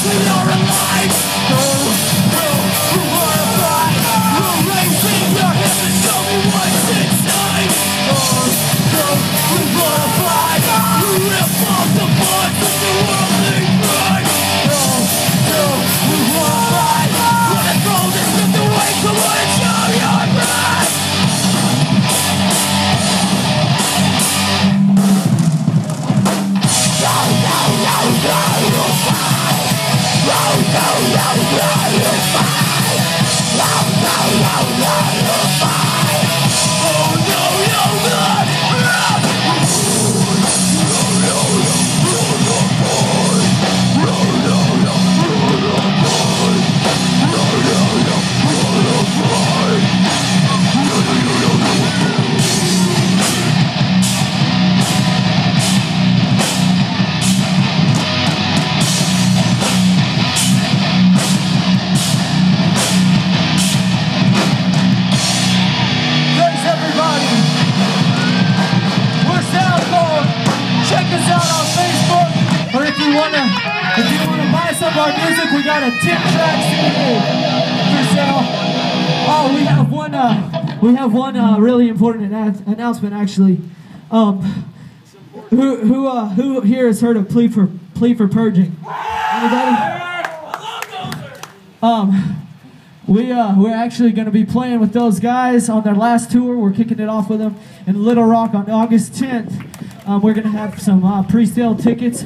so you're alive. No some of our music, we got a tip track CD for sale. Oh, we have one. Uh, we have one uh, really important annou- announcement actually. Um, who who uh, who here has heard of plea for Plea for Purging? Anybody? Um. We uh, we're actually going to be playing with those guys on their last tour. We're kicking it off with them in Little Rock on August 10th. Um, we're going to have some uh, pre-sale tickets.